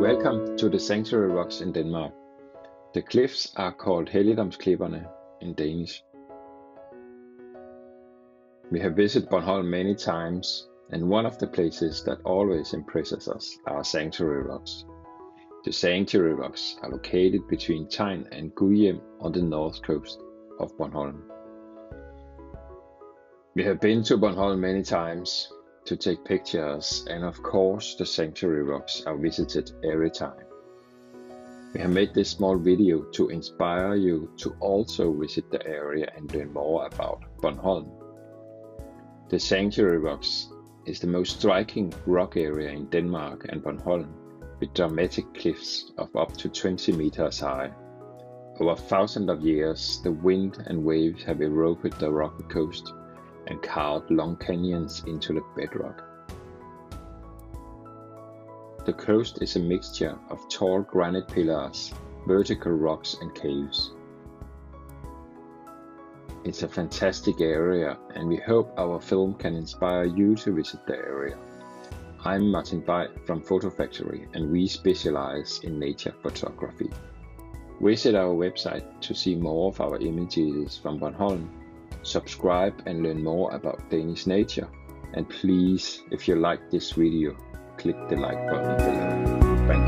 Welcome to the Sanctuary Rocks in Denmark. The cliffs are called Helligdomsklipperne in Danish. We have visited Bornholm many times, and one of the places that always impresses us are Sanctuary Rocks. The Sanctuary Rocks are located between Tejn and Gudhjem on the north coast of Bornholm. We have been to Bornholm many times, to take pictures, and of course, the sanctuary rocks are visited every time. We have made this small video to inspire you to also visit the area and learn more about Bornholm. The sanctuary rocks is the most striking rock area in Denmark and Bornholm, with dramatic cliffs of up to 20 meters high. Over thousands of years, the wind and waves have eroded the rocky coast and carved long canyons into the bedrock. The coast is a mixture of tall granite pillars, vertical rocks and caves. It's a fantastic area and we hope our film can inspire you to visit the area. I'm Martin Bay from Foto Factory and we specialize in nature photography. Visit our website to see more of our images from Bornholm subscribe and learn more about Danish nature. And please, if you like this video, click the like button below.